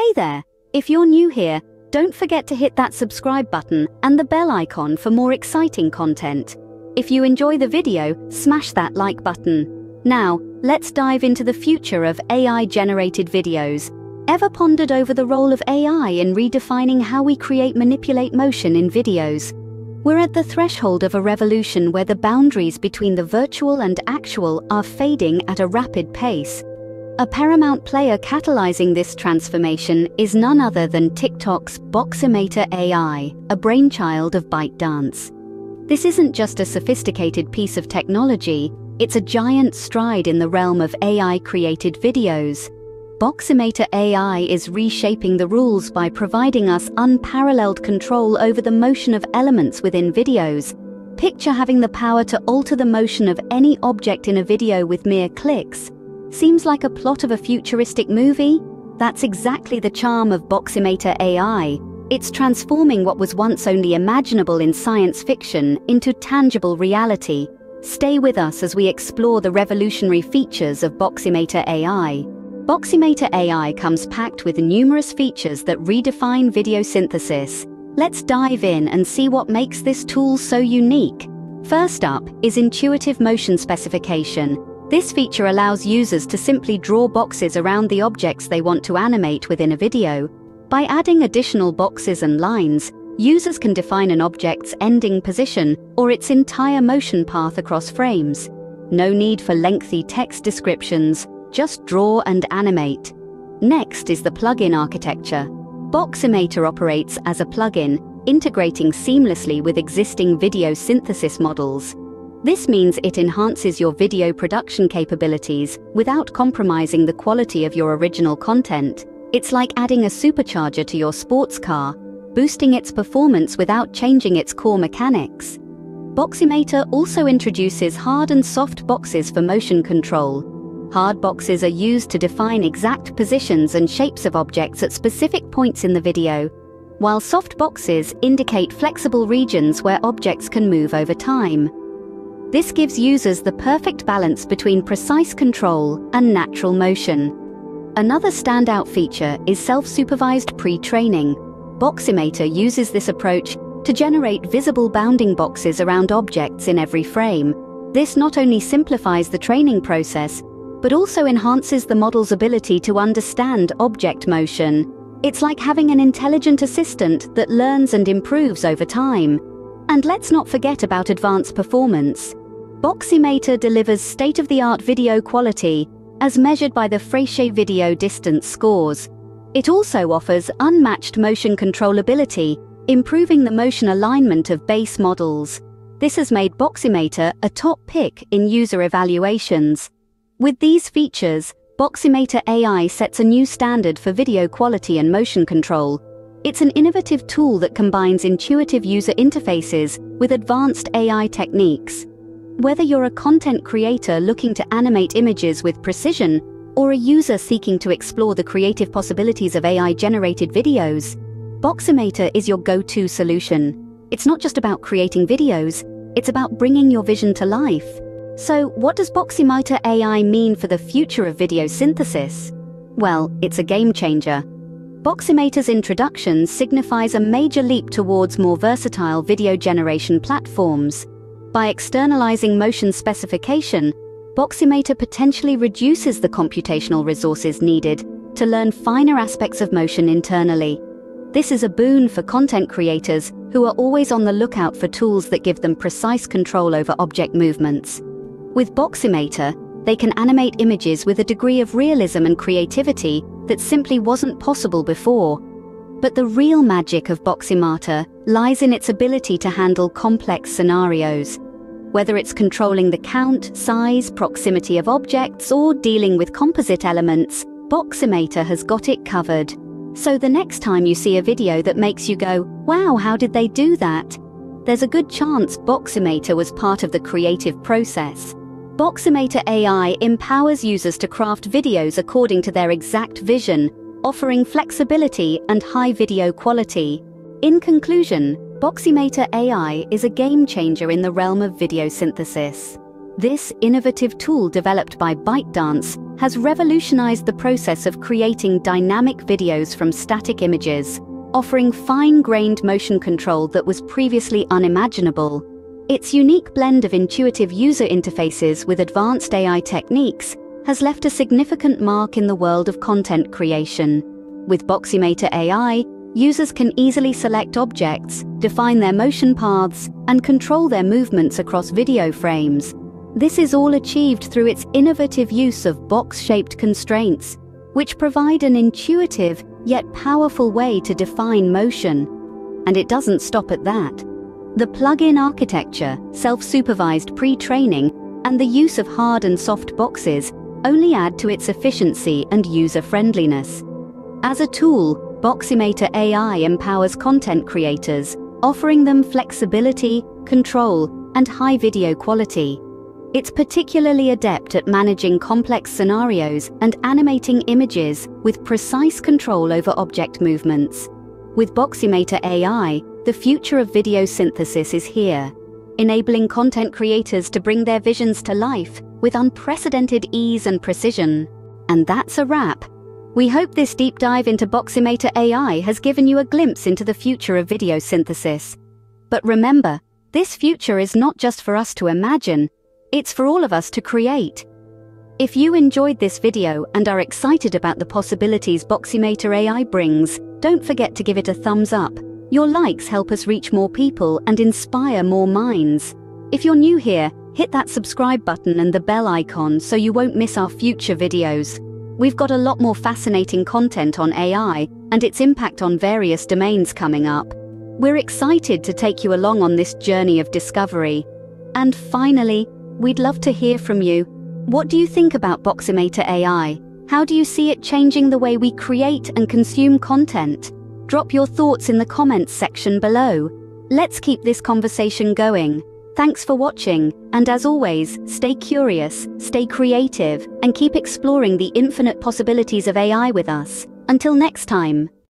Hey there! If you're new here, don't forget to hit that subscribe button and the bell icon for more exciting content. If you enjoy the video, smash that like button. Now, let's dive into the future of AI-generated videos. Ever pondered over the role of AI in redefining how we create manipulate motion in videos? We're at the threshold of a revolution where the boundaries between the virtual and actual are fading at a rapid pace. A paramount player catalyzing this transformation is none other than TikTok's Boximator AI, a brainchild of ByteDance. This isn't just a sophisticated piece of technology, it's a giant stride in the realm of AI-created videos. Boximator AI is reshaping the rules by providing us unparalleled control over the motion of elements within videos. Picture having the power to alter the motion of any object in a video with mere clicks. Seems like a plot of a futuristic movie? That's exactly the charm of Boximator AI. It's transforming what was once only imaginable in science fiction into tangible reality. Stay with us as we explore the revolutionary features of Boximator AI. Boximator AI comes packed with numerous features that redefine video synthesis. Let's dive in and see what makes this tool so unique. First up is intuitive motion specification. This feature allows users to simply draw boxes around the objects they want to animate within a video. By adding additional boxes and lines, users can define an object's ending position or its entire motion path across frames. No need for lengthy text descriptions, just draw and animate. Next is the plugin architecture. Boximator operates as a plugin, integrating seamlessly with existing video synthesis models. This means it enhances your video production capabilities without compromising the quality of your original content. It's like adding a supercharger to your sports car, boosting its performance without changing its core mechanics. Boximator also introduces hard and soft boxes for motion control. Hard boxes are used to define exact positions and shapes of objects at specific points in the video, while soft boxes indicate flexible regions where objects can move over time. This gives users the perfect balance between precise control and natural motion. Another standout feature is self-supervised pre-training. Boximator uses this approach to generate visible bounding boxes around objects in every frame. This not only simplifies the training process, but also enhances the model's ability to understand object motion. It's like having an intelligent assistant that learns and improves over time. And let's not forget about advanced performance. Boximator delivers state-of-the-art video quality as measured by the Frechet Video Distance scores. It also offers unmatched motion controllability, improving the motion alignment of base models. This has made Boximator a top pick in user evaluations. With these features, Boximator AI sets a new standard for video quality and motion control. It's an innovative tool that combines intuitive user interfaces with advanced AI techniques. Whether you're a content creator looking to animate images with precision, or a user seeking to explore the creative possibilities of AI-generated videos, Boximator is your go-to solution. It's not just about creating videos, it's about bringing your vision to life. So, what does Boximator AI mean for the future of video synthesis? Well, it's a game changer. Boximator's introduction signifies a major leap towards more versatile video generation platforms. By externalizing motion specification, Boximator potentially reduces the computational resources needed to learn finer aspects of motion internally. This is a boon for content creators who are always on the lookout for tools that give them precise control over object movements. With Boximator, they can animate images with a degree of realism and creativity that simply wasn't possible before. But the real magic of Boximator lies in its ability to handle complex scenarios. Whether it's controlling the count, size, proximity of objects, or dealing with composite elements, Boximator has got it covered. So the next time you see a video that makes you go, wow, how did they do that? There's a good chance Boximator was part of the creative process. Boximator AI empowers users to craft videos according to their exact vision, offering flexibility and high video quality. In conclusion, Boximator AI is a game changer in the realm of video synthesis. This innovative tool developed by ByteDance has revolutionized the process of creating dynamic videos from static images, offering fine-grained motion control that was previously unimaginable. Its unique blend of intuitive user interfaces with advanced AI techniques has left a significant mark in the world of content creation. With Boximator AI, users can easily select objects, define their motion paths, and control their movements across video frames. This is all achieved through its innovative use of box-shaped constraints, which provide an intuitive yet powerful way to define motion. And it doesn't stop at that. The plug-in architecture, self-supervised pre-training, and the use of hard and soft boxes only add to its efficiency and user-friendliness. As a tool, Boximator AI empowers content creators, offering them flexibility, control, and high video quality. It's particularly adept at managing complex scenarios and animating images with precise control over object movements. With Boximator AI, the future of video synthesis is here, enabling content creators to bring their visions to life with unprecedented ease and precision. And that's a wrap. We hope this deep dive into Boximator AI has given you a glimpse into the future of video synthesis. But remember, this future is not just for us to imagine, it's for all of us to create. If you enjoyed this video and are excited about the possibilities Boximator AI brings, don't forget to give it a thumbs up. Your likes help us reach more people and inspire more minds. If you're new here, hit that subscribe button and the bell icon so you won't miss our future videos. We've got a lot more fascinating content on AI and its impact on various domains coming up. We're excited to take you along on this journey of discovery. And finally, We'd love to hear from you. What do you think about Boximator AI? How do you see it changing the way we create and consume content? Drop your thoughts in the comments section below. Let's keep this conversation going. Thanks for watching, and as always, stay curious, stay creative, and keep exploring the infinite possibilities of AI with us. Until next time.